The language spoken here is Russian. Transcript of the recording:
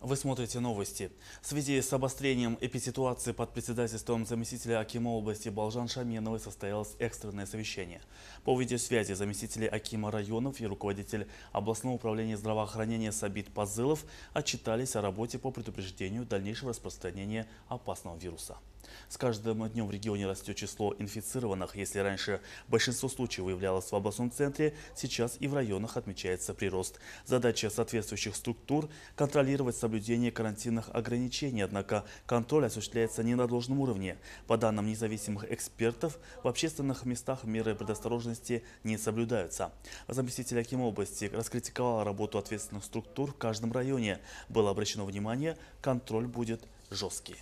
Вы смотрите новости. В связи с обострением эписитуации под председательством заместителя Акима области Балжан Шаменовой состоялось экстренное совещание. По видеосвязи заместители Акима районов и руководитель областного управления здравоохранения Сабит Пазылов отчитались о работе по предупреждению дальнейшего распространения опасного вируса. С каждым днем в регионе растет число инфицированных. Если раньше большинство случаев выявлялось в областном центре, сейчас и в районах отмечается прирост. Задача соответствующих структур – контролировать соблюдение карантинных ограничений. Однако контроль осуществляется не на должном уровне. По данным независимых экспертов, в общественных местах меры предосторожности не соблюдаются. Заместитель Аким области раскритиковал работу ответственных структур в каждом районе. Было обращено внимание, контроль будет жесткий.